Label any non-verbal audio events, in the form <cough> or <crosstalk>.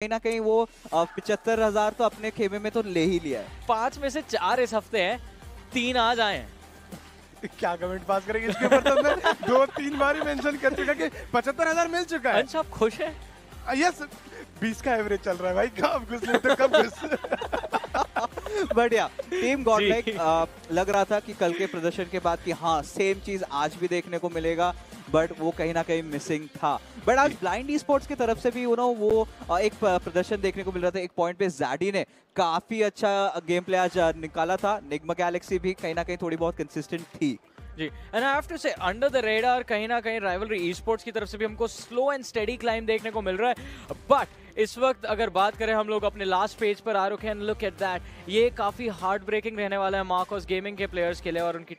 कहीं ना कहीं वो पिछहत्तर हज़ार तो अपने खेमे में तो ले ही लिया है। पाँच में से चार इस हफ़्ते हैं तीन आज आए हैं। <laughs> क्या कमेंट पास करेंगे इसके ऊपर तो मैं <laughs> दो तीन बार ही मेंशन कर चुका कि पचहत्तर हज़ार मिल चुका है। अंश आप खुश हैं? यस बीस का एवरेज चल रहा है भाई। कब घुस ले तो कब घुस। <laughs> बढ़िया। टीम गॉडलाइक लग रहा था कि कल के प्रदर्शन के बाद कि हाँ सेम चीज़ आज भी देखने को मिलेगा। बट वो कहीं ना कहीं मिसिंग था। बट आज ब्लाइंड ई स्पोर्ट्स की तरफ़ से भी यू नो वो एक प्रदर्शन देखने को मिल रहा था। एक पॉइंट पे जैडी ने काफ़ी अच्छा गेम प्ले आज निकाला था। निगमा गैलेक्सी भी कहीं ना कहीं थोड़ी बहुत कंसिस्टेंट थी। जी। And I have to say under the radar कहीं ना कहीं राइवलरी ई स्पोर्ट्स की तरफ़ से भी हमको स्लो एंड स्टेडी क्लाइम देखने को मिल रहा है। बट इस वक्त अगर बात करें हम लोग अपने लास्ट पेज पर आ रुके हैं लुक एट दैट ये काफ़ी हार्ट ब्रेकिंग रहने वाला है मार्कोस गेमिंग के प्लेयर्स के लिए और उनकी